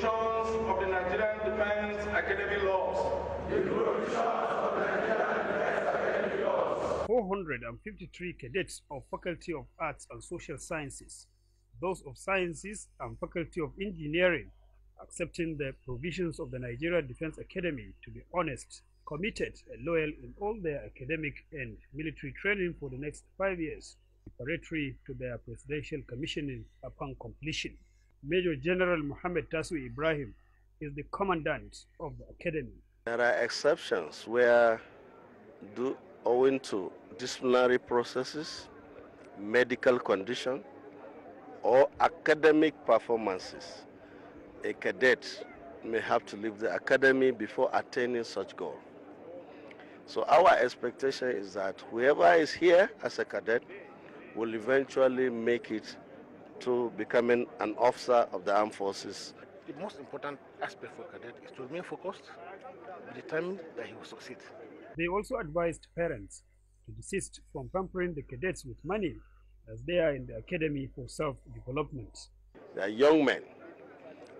provisions of the Nigerian Defense Academy laws. 453 cadets of Faculty of Arts and Social Sciences, those of Sciences and Faculty of Engineering, accepting the provisions of the Nigeria Defense Academy to be honest, committed and loyal in all their academic and military training for the next five years, preparatory to their presidential commissioning upon completion. Major General Muhammad Tasiu Ibrahim is the commandant of the academy. There are exceptions where, due, owing to disciplinary processes, medical condition, or academic performances, a cadet may have to leave the academy before attaining such goal. So our expectation is that whoever is here as a cadet will eventually make it to becoming an officer of the armed forces. The most important aspect for a cadet is to remain focused, be determined that he will succeed. They also advised parents to desist from pampering the cadets with money as they are in the academy for self-development. They are young men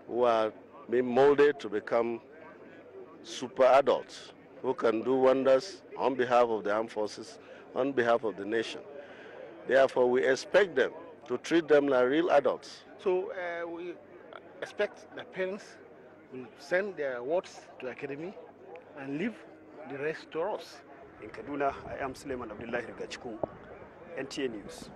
who are being molded to become super adults who can do wonders on behalf of the armed forces, on behalf of the nation. Therefore, we expect them to treat them like real adults. So uh, we expect that parents will send their wards to the academy and leave the rest to us. In Kaduna, I am Suleiman Abdullahi Rigachku, NTA News.